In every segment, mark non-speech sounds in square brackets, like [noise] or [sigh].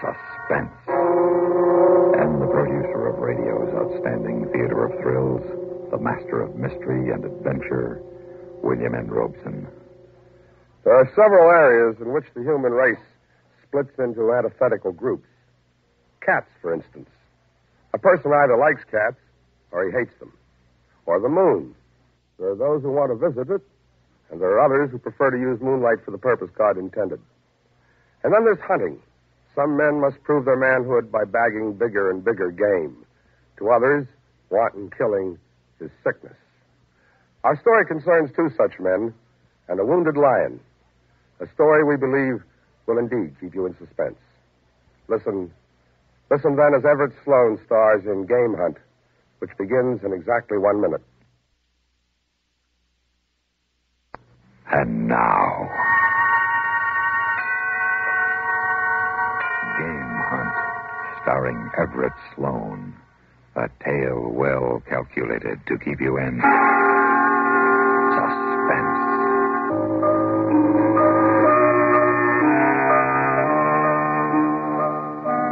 Suspense. And the producer of radio's outstanding theater of thrills, the master of mystery and adventure, William N. Robson. There are several areas in which the human race splits into antithetical groups. Cats, for instance. A person either likes cats or he hates them. Or the moon. There are those who want to visit it, and there are others who prefer to use moonlight for the purpose God intended. And then there's hunting. Some men must prove their manhood by bagging bigger and bigger game. To others, wanton killing is sickness. Our story concerns two such men and a wounded lion. A story we believe will indeed keep you in suspense. Listen. Listen then as Everett Sloane stars in Game Hunt, which begins in exactly one minute. And now. Game Hunt, starring Everett Sloane. A tale well calculated to keep you in suspense.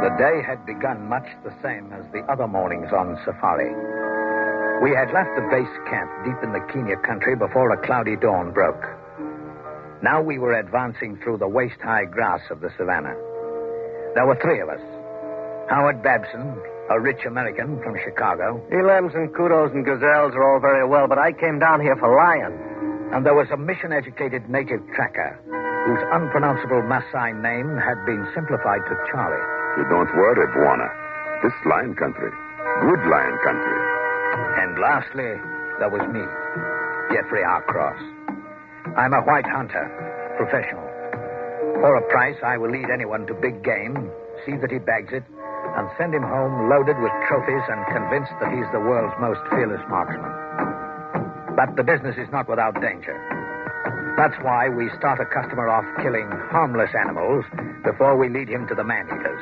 The day had begun much the same as the other mornings on safari. We had left the base camp deep in the Kenya country before a cloudy dawn broke. Now we were advancing through the waist high grass of the savannah. There were three of us Howard Babson, a rich American from Chicago, Elims and kudos and gazelles are all very well, but I came down here for lion. and there was a mission educated native tracker whose unpronounceable Maasai name had been simplified to Charlie. You don't worry, Bwana. This lion country. Good lion country. And lastly, there was me, Jeffrey R. I'm a white hunter, professional. For a price, I will lead anyone to big game, see that he bags it, and send him home loaded with trophies and convinced that he's the world's most fearless marksman. But the business is not without danger. That's why we start a customer off killing harmless animals before we lead him to the man eaters,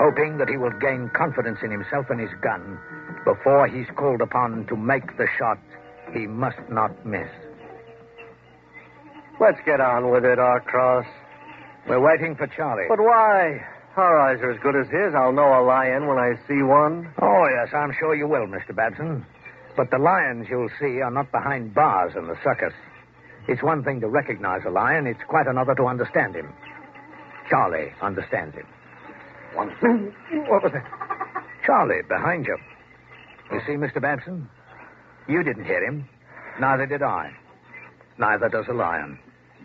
hoping that he will gain confidence in himself and his gun before he's called upon to make the shot he must not miss. Let's get on with it, R. Cross. We're waiting for Charlie. But why? Our eyes are as good as his. I'll know a lion when I see one. Oh, yes, I'm sure you will, Mr. Babson. But the lions you'll see are not behind bars in the circus. It's one thing to recognize a lion, it's quite another to understand him. Charlie understands him. One. thing? [clears throat] What was that? Charlie, behind you. You see, Mr. Babson? You didn't hear him. Neither did I. Neither does a lion.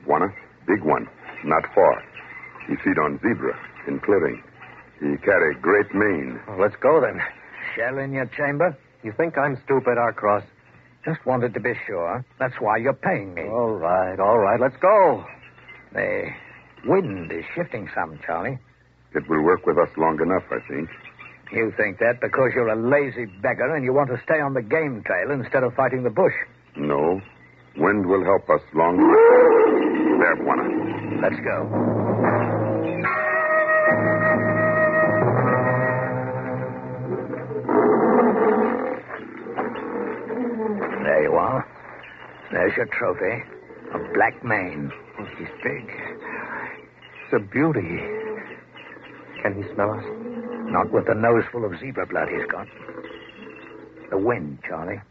Bwana, big one. Not far. He feed on zebra in clearing. He carry great mane. Well, let's go then. Shell in your chamber? You think I'm stupid, R. Cross? Just wanted to be sure. That's why you're paying me. All right, all right. Let's go. The wind is shifting some, Charlie. It will work with us long enough, I think. You think that because you're a lazy beggar and you want to stay on the game trail instead of fighting the bush. No. Wind will help us long. There, Bwana. Let's go. There you are. There's your trophy. A black mane. Oh, He's big. It's a beauty. Can he smell us? Not with the nose full of zebra blood he's got. The wind, Charlie.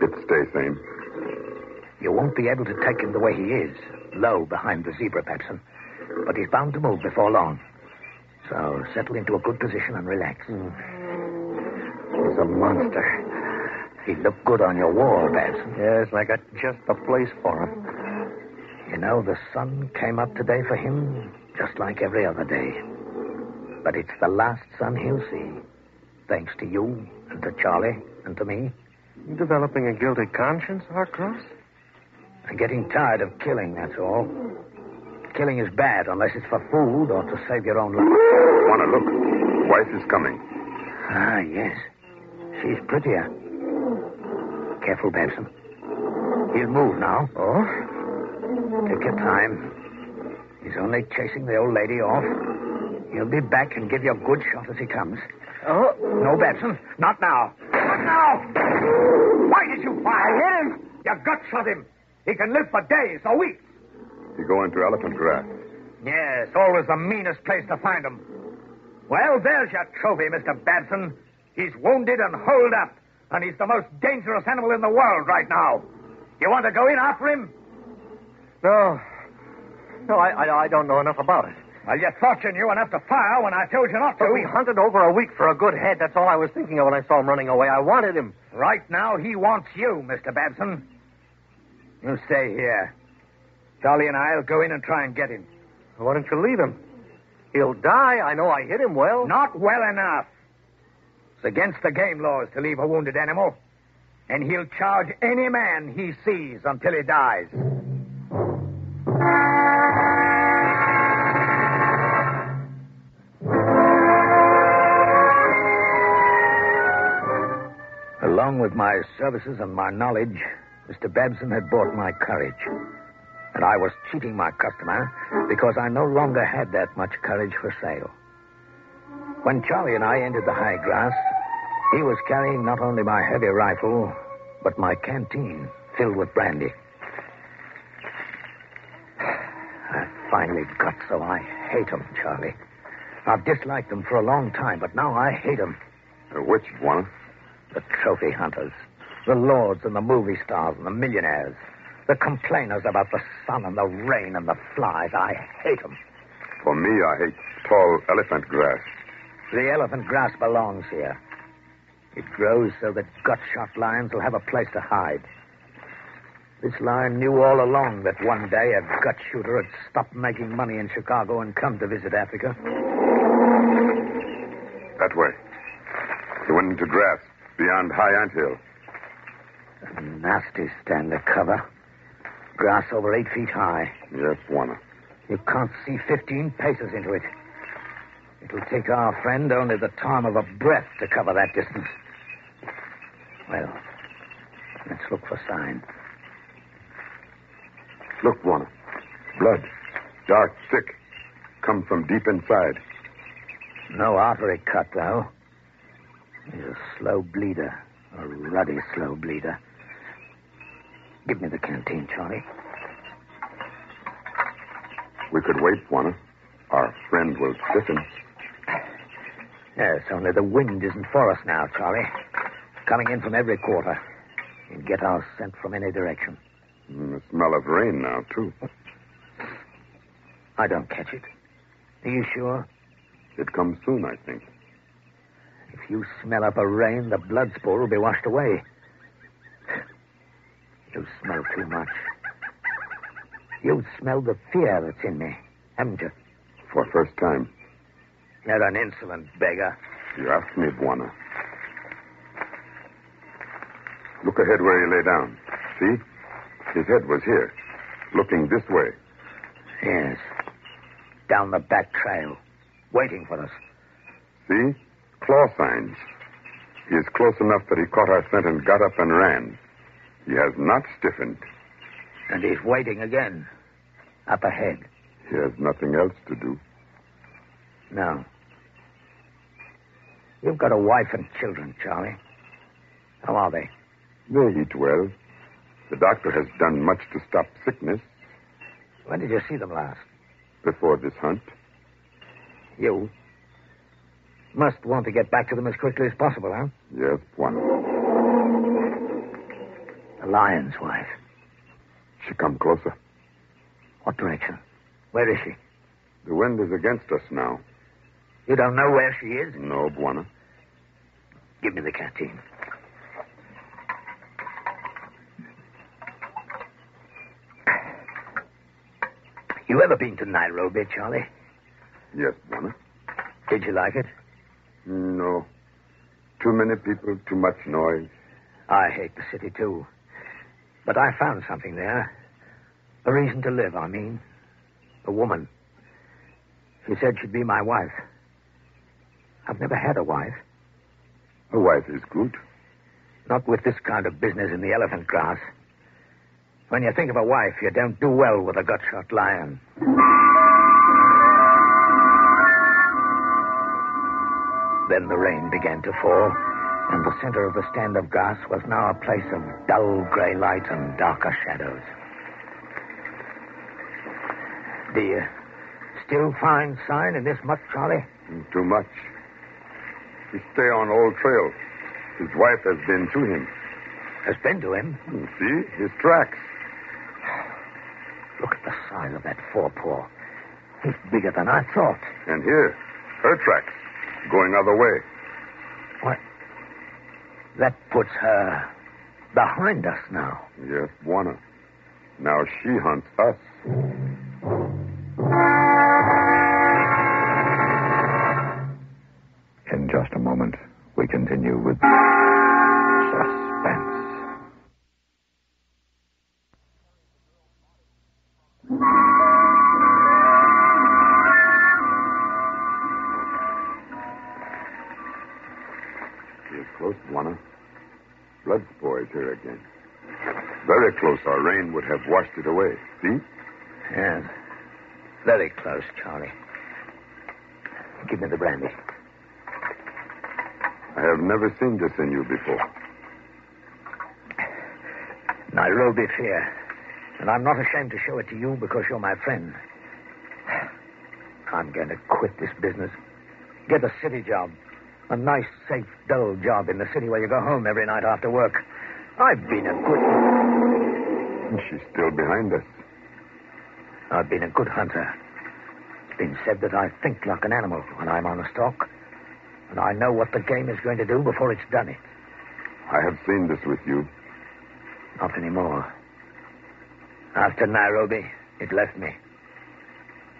It stay same. You won't be able to take him the way he is, low behind the zebra, Babson. But he's bound to move before long. So settle into a good position and relax. He's a monster. He'd look good on your wall, Babson. Yes, I got just the place for him. You know, the sun came up today for him just like every other day. But it's the last sun he'll see. Thanks to you and to Charlie and to me. You developing a guilty conscience, R. I'm getting tired of killing, that's all. Killing is bad unless it's for food or to save your own life. Bwana, look. Wife is coming. Ah, yes. She's prettier. Careful, Babson. He'll move now. Oh? Take your time. He's only chasing the old lady off. He'll be back and give you a good shot as he comes. Oh? No, Babson. Not now. Not now. Why did you fire? I hit him. You gut shot him. He can live for days or weeks. You go into elephant grass. Yes, always the meanest place to find 'em. Well, there's your trophy, Mr. Babson. He's wounded and holed up, and he's the most dangerous animal in the world right now. You want to go in after him? No. No, I, I, I don't know enough about it. Well, you thought you knew enough to fire when I told you not to. But we hunted over a week for a good head. That's all I was thinking of when I saw him running away. I wanted him. Right now, he wants you, Mr. Babson. You stay here. Charlie and I'll go in and try and get him. Why don't you leave him? He'll die. I know I hit him well. Not well enough. It's against the game laws to leave a wounded animal. And he'll charge any man he sees until he dies. Along with my services and my knowledge, Mr. Babson had bought my courage. And I was cheating my customer because I no longer had that much courage for sale. When Charlie and I entered the high grass, he was carrying not only my heavy rifle, but my canteen filled with brandy. I finally got so I hate 'em, Charlie. I've disliked them for a long time, but now I hate 'em. Uh, which, Bwana? The trophy hunters, the lords and the movie stars and the millionaires, the complainers about the sun and the rain and the flies. I hate 'em. For me, I hate tall elephant grass. The elephant grass belongs here. It grows so that gut-shot lions will have a place to hide. This lion knew all along that one day a gut shooter had stopped making money in Chicago and come to visit Africa. That way. He went into grass beyond High Ant Hill. A nasty stand to cover. Grass over eight feet high. Yes, Bwana. You can't see 15 paces into it. It'll take our friend only the time of a breath to cover that distance. Well, let's look for sign. Look, Buana. Blood. Dark, thick. Come from deep inside. No artery cut, though. He's a slow bleeder. A ruddy slow bleeder. Give me the canteen, Charlie. We could wait, Bwana. Our friend will stiffen. Yes, only the wind isn't for us now, Charlie. Coming in from every quarter. Can get our scent from any direction. And the smell of rain now, too. I don't catch it. Are you sure? It comes soon, I think. If you smell up a rain, the blood spoor will be washed away. You smell too much. You smell the fear that's in me, haven't you? For the first time. You're an insolent beggar. You asked me, Bwana. Look ahead where he lay down. See? His head was here, looking this way. Yes. Down the back trail, waiting for us. See? Claw signs. He is close enough that he caught our scent and got up and ran. He has not stiffened. And he's waiting again. Up ahead. He has nothing else to do. No. You've got a wife and children, Charlie. How are they? They eat well. The doctor has done much to stop sickness When did you see them last? before this hunt. You. Must want to get back to them as quickly as possible, huh? Yes, one. The lion's wife. She come closer. What direction? Where is she? The wind is against us now. You don't know where she is? No, Bwana. Give me the canteen. You ever been to Nairobi, Charlie? Yes, Bwana. Did you like it? No. Too many people, too much noise. I hate the city, too. But I found something there. A reason to live, I mean. A woman. She said she'd be my wife. I've never had a wife. A wife is good. Not with this kind of business in the elephant grass. When you think of a wife, you don't do well with a gut-shot lion. Then the rain began to fall, and the center of the stand of grass was now a place of dull gray light and darker shadows. Do you still find sign in this much, Charlie? Mm, Too much. He stay on old trail. His wife has been to him. Has been to him. Hmm, See? His tracks. Look at the size of that forepaw. He's bigger than I thought. And here, her tracks. Going other way. What? That puts her behind us now. Yes, Bwana. Now she hunts us. In just a moment, we continue with rain would have washed it away. See? Yes. Very close, Charlie. Give me the brandy. I have never seen this in you before. Nairobi fear. And I'm not ashamed to show it to you because you're my friend. I'm going to quit this business. Get a city job. A nice, safe, dull job in the city where you go home every night after work. I've been a good. She's still behind us. I've been a good hunter. It's been said that I think like an animal when I'm on a stalk. And I know what the game is going to do before it's done it. I have seen this with you. Not anymore. After Nairobi, it left me.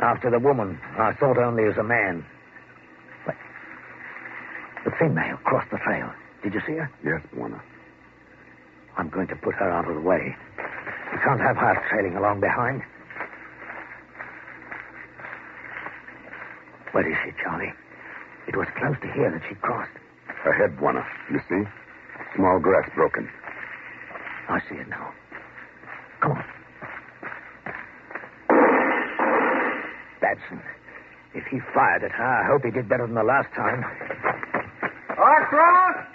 After the woman, I thought only as a man. But the female crossed the trail. Did you see her? Yes, Bwana. I'm going to put her out of the way. We can't have her trailing along behind. Where is she, Charlie? It was close to here that she crossed. Ahead, Bwana. You see? Small grass broken. I see it now. Come on. Babson. If he fired at her, I hope he did better than the last time. Arcross!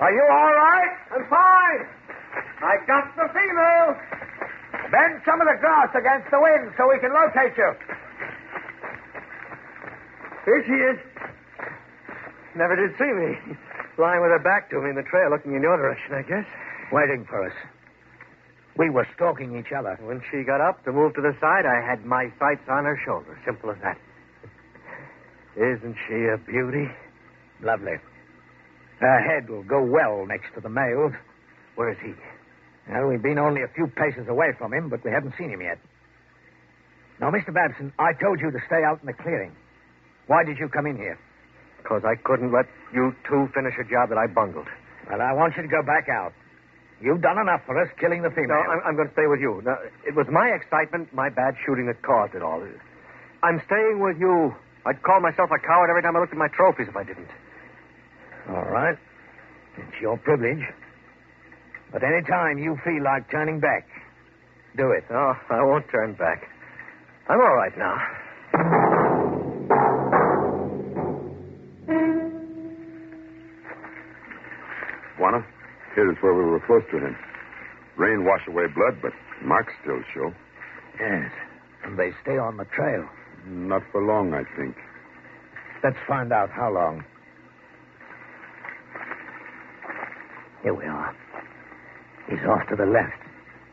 Are you all right? I'm fine. I got the female. Bend some of the grass against the wind so we can locate you. Here she is. Never did see me. Lying with her back to me in the trail, looking in your direction, I guess. Waiting for us. We were stalking each other. When she got up to move to the side, I had my sights on her shoulder. Simple as that. Isn't she a beauty? Lovely. Her head will go well next to the male's. Where is he? Well, we've been only a few paces away from him, but we haven't seen him yet. Now, Mr. Babson, I told you to stay out in the clearing. Why did you come in here? Because I couldn't let you two finish a job that I bungled. Well, I want you to go back out. You've done enough for us killing the female. No, I'm, I'm going to stay with you. Now, it was my excitement, my bad shooting that caused it all. I'm staying with you. I'd call myself a coward every time I looked at my trophies if I didn't. All right. It's your privilege. But any time you feel like turning back, do it. No, I won't turn back. I'm all right now. Bwana, here is where we were close to him. Rain wash away blood, but marks still show. Yes. And they stay on the trail. Not for long, I think. Let's find out how long. Here we are. He's off to the left.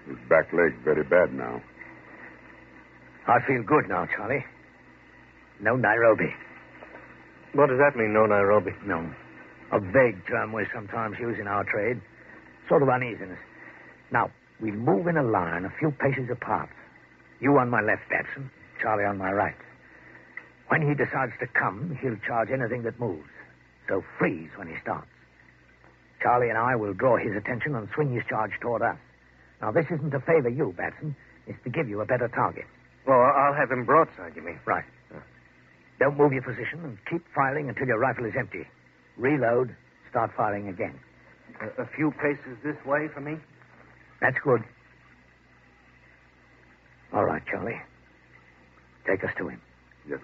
His back leg very bad now. I feel good now, Charlie. No Nairobi. What does that mean, no Nairobi? No. A vague term we sometimes use in our trade. Sort of uneasiness. Now, we move in a line a few paces apart. You on my left, Babson. Charlie on my right. When he decides to come, he'll charge anything that moves. So freeze when he starts. Charlie and I will draw his attention and swing his charge toward us. Now, this isn't to favor you, Babson. It's to give you a better target. Well, I'll have him broadside, you mean? Right. Don't move your position and keep firing until your rifle is empty. Reload, start firing again. A, a few paces this way for me? That's good. All right, Charlie. Take us to him. Yes,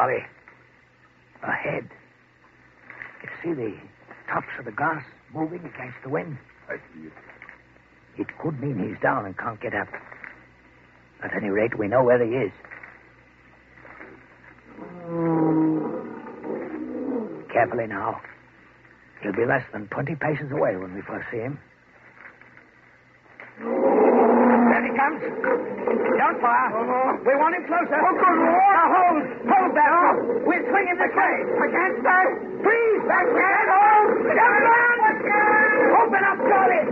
Bwana. Charlie, ahead. You see the tops of the grass moving against the wind? I see it. It could mean he's down and can't get up. At any rate, we know where he is. Carefully now. He'll be less than 20 paces away when we first see him. There he comes. Don't fire. We want him closer. Oh, good Lord. Now hold. Hold that. No. We're swinging this way. I can't start. Freeze. I can't hold. Come on. Open up, Charlie.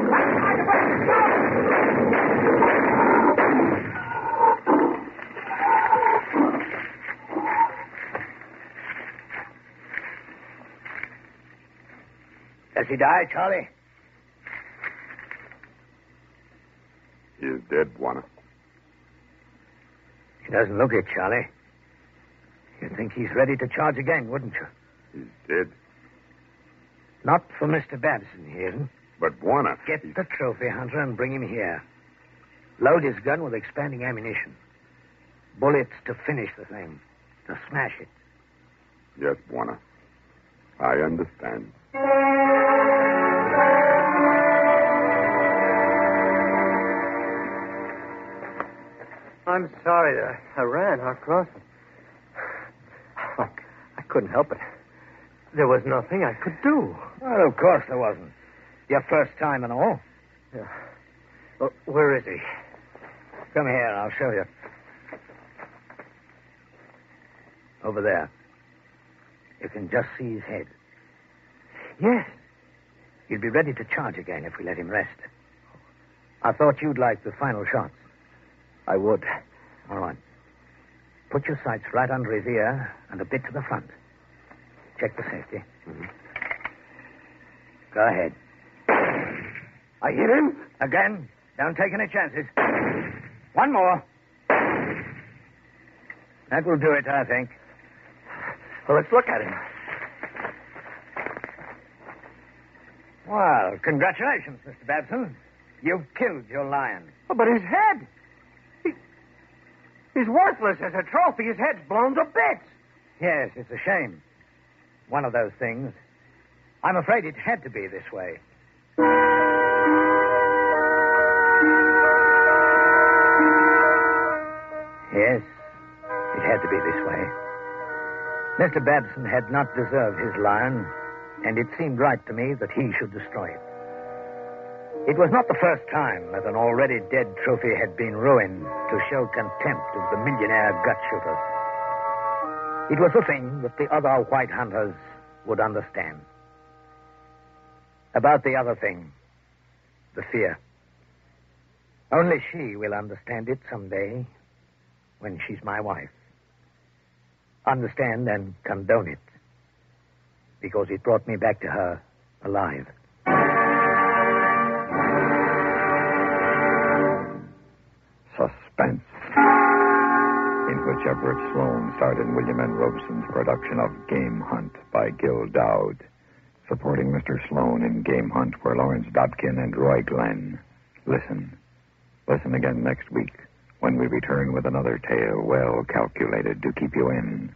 Does he die, Charlie? He is dead, Bwana. He doesn't look it, Charlie. You'd think he's ready to charge again, wouldn't you? He's dead. Not for Mr. Babson, he isn't. But Bwana. Get he's- the trophy hunter and bring him here. Load his gun with expanding ammunition. Bullets to finish the thing, to smash it. Yes, Bwana. I understand. I'm sorry I, I ran across him. I, I couldn't help it. There was nothing I could do. Well, of course there wasn't. Your first time and all. Yeah. Well, where is he? Come here, I'll show you. Over there. You can just see his head. Yes. He'll be ready to charge again if we let him rest. I thought you'd like the final shots. I would. All right. Put your sights right under his ear and a bit to the front. Check the safety. Mm-hmm. Go ahead. [coughs] I hit him? Again. Don't take any chances. One more. That will do it, I think. Well, let's look at him. Well, congratulations, Mr. Babson. You've killed your lion. Oh, but his head. He, he's worthless as a trophy. His head's blown to bits. Yes, it's a shame. One of those things. I'm afraid it had to be this way. Yes, it had to be this way. Mr. Babson had not deserved his lion, and it seemed right to me that he should destroy it. It was not the first time that an already dead trophy had been ruined to show contempt of the millionaire gut shooter. It was a thing that the other white hunters would understand. About the other thing, the fear. Only she will understand it someday when she's my wife. Understand and condone it. Because it brought me back to her alive. Which Everett Sloane starred in William N. Robson's production of Game Hunt by Gil Doud. Supporting Mr. Sloane in Game Hunt were Lawrence Dobkin and Roy Glenn. Listen. Listen again next week when we return with another tale well calculated to keep you in